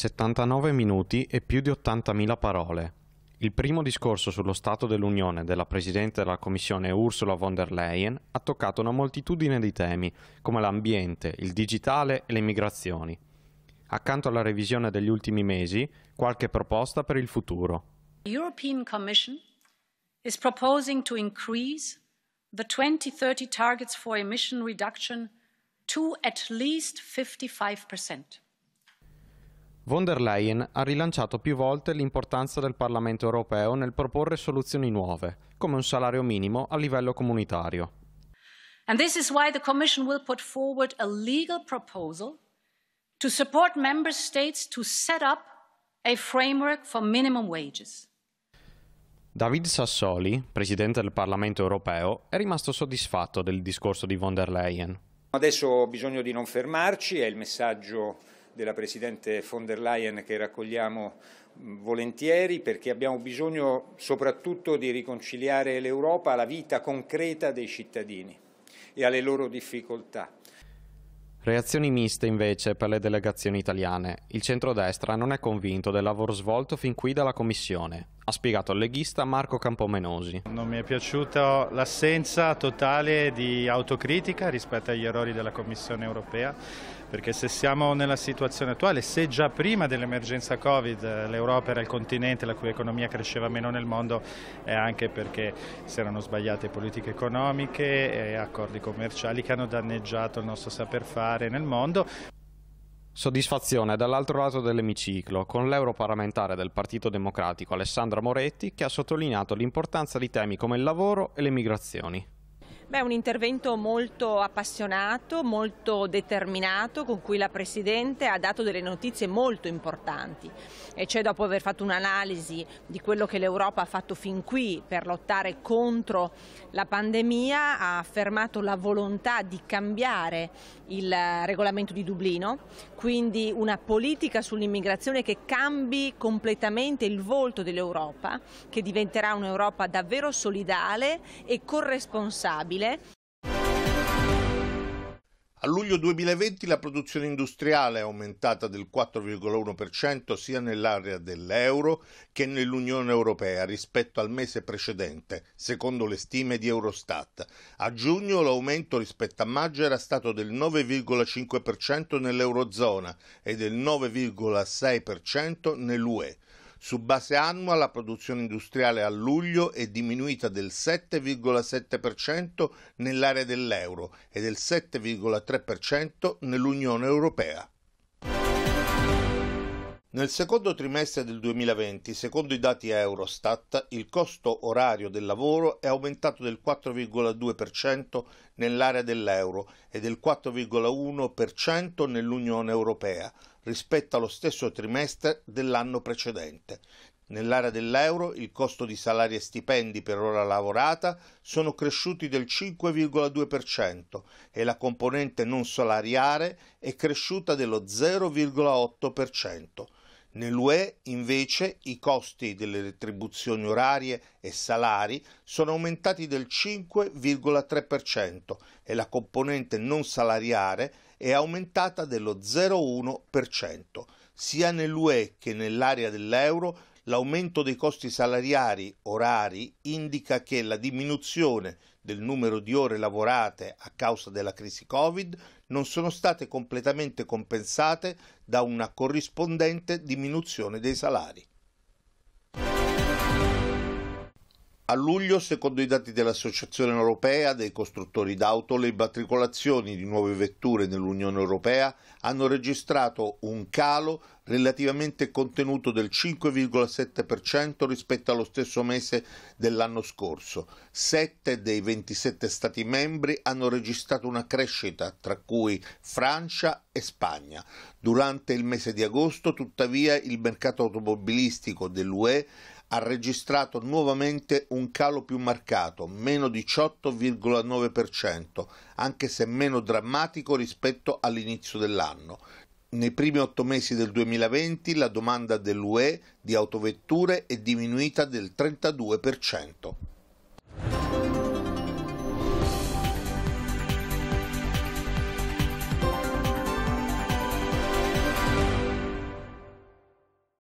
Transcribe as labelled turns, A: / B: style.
A: 79 minuti e più di 80.000 parole. Il primo discorso sullo Stato dell'Unione della Presidente della Commissione Ursula von der Leyen ha toccato una moltitudine di temi, come l'ambiente, il digitale e le migrazioni. Accanto alla revisione degli ultimi mesi, qualche proposta per il futuro.
B: The European Commission is proposing to increase the 2030 targets for emission reduction to at least 55%.
A: Von der Leyen ha rilanciato più volte l'importanza del Parlamento europeo nel proporre soluzioni nuove, come un salario minimo a livello comunitario.
B: And this is why the Commission will put forward a legal proposal to support member states to set up a framework for minimum wages.
A: David Sassoli, presidente del Parlamento europeo, è rimasto soddisfatto del discorso di von der Leyen.
C: Adesso ho bisogno di non fermarci, è il messaggio della Presidente von der Leyen che raccogliamo volentieri perché abbiamo bisogno soprattutto di riconciliare l'Europa alla vita concreta dei cittadini e alle loro difficoltà.
A: Reazioni miste invece per le delegazioni italiane. Il centrodestra non è convinto del lavoro svolto fin qui dalla Commissione, ha spiegato il leghista Marco Campomenosi.
D: Non mi è piaciuta l'assenza totale di autocritica rispetto agli errori della Commissione europea, perché se siamo nella situazione attuale, se già prima dell'emergenza Covid l'Europa era il continente la cui economia cresceva meno nel mondo, è anche perché si erano sbagliate politiche economiche e accordi commerciali che hanno danneggiato il nostro saper fare nel mondo.
A: Soddisfazione dall'altro lato dell'emiciclo, con l'europarlamentare del Partito Democratico Alessandra Moretti che ha sottolineato l'importanza di temi come il lavoro e le migrazioni.
E: Beh, un intervento molto appassionato, molto determinato, con cui la Presidente ha dato delle notizie molto importanti. E cioè dopo aver fatto un'analisi di quello che l'Europa ha fatto fin qui per lottare contro la pandemia, ha affermato la volontà di cambiare il regolamento di Dublino, quindi una politica sull'immigrazione che cambi completamente il volto dell'Europa, che diventerà un'Europa davvero solidale e corresponsabile
F: a luglio 2020 la produzione industriale è aumentata del 4,1% sia nell'area dell'euro che nell'Unione Europea rispetto al mese precedente, secondo le stime di Eurostat. A giugno l'aumento rispetto a maggio era stato del 9,5% nell'Eurozona e del 9,6% nell'UE. Su base annua la produzione industriale a luglio è diminuita del 7,7% nell'area dell'euro e del 7,3% nell'Unione Europea. Nel secondo trimestre del 2020, secondo i dati Eurostat, il costo orario del lavoro è aumentato del 4,2% nell'area dell'euro e del 4,1% nell'Unione Europea rispetto allo stesso trimestre dell'anno precedente. Nell'area dell'euro il costo di salari e stipendi per ora lavorata sono cresciuti del 5,2% e la componente non salariare è cresciuta dello 0,8%. Nell'UE invece i costi delle retribuzioni orarie e salari sono aumentati del 5,3% e la componente non salariare è aumentata dello 0,1%. Sia nell'UE che nell'area dell'euro l'aumento dei costi salariari orari indica che la diminuzione del numero di ore lavorate a causa della crisi Covid non sono state completamente compensate da una corrispondente diminuzione dei salari. A luglio, secondo i dati dell'Associazione europea dei costruttori d'auto, le immatricolazioni di nuove vetture nell'Unione europea hanno registrato un calo relativamente contenuto del 5,7% rispetto allo stesso mese dell'anno scorso. Sette dei 27 Stati membri hanno registrato una crescita, tra cui Francia e Spagna. Durante il mese di agosto, tuttavia, il mercato automobilistico dell'UE ha registrato nuovamente un calo più marcato, meno 18,9%, anche se meno drammatico rispetto all'inizio dell'anno. Nei primi otto mesi del 2020 la domanda dell'UE di autovetture è diminuita del 32%.